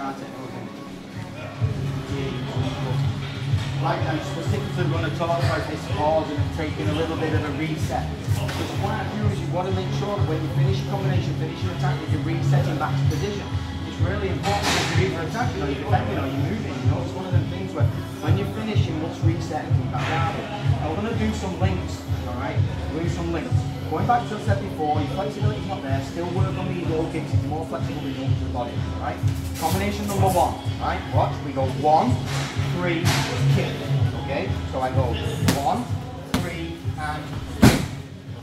Right now, specifically run a talk about this, pausing and taking a little bit of a reset. Because what I do is you want to make sure that when you finish your combination, finish your attack, that you're resetting back to position. It's really important if you're either attacking or you're defending or you're moving. You know, it's one of them things where when you finish, you must reset and keep back guarded. I'm going to do some links, alright? Do some links. Going back to what I said before, your flexibility is not there, still work on kicks, it's more flexible than you to the body, alright? Combination number one, right? Watch, we go one, three, kick, okay? So I go one, three, and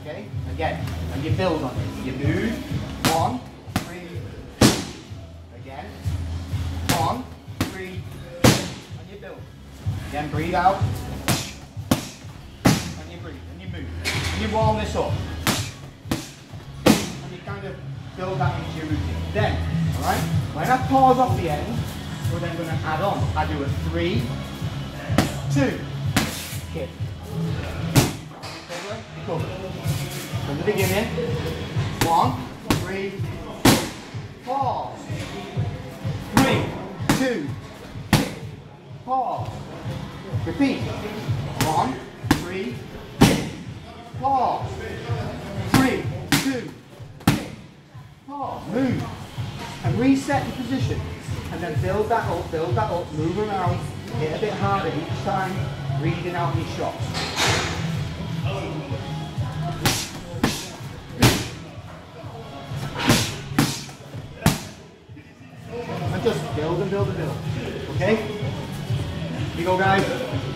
okay? Again, and you build on it. You move, one, three, again, one, three, and you build. Again, breathe out, and you breathe, and you move. And you warm this up and you kind of build that into your routine. Then, all right, when I pause off the end, we're then going to add on. I do a three, two, kick. Recover, From the beginning, one, three, pause. Three, two, kick, pause. Repeat. One, three, pause. Three, two, pause, move, and reset the position. And then build that up, build that up, move around, hit a bit harder each time, reading out your shots. And just build and build and build. Okay? Here you go guys.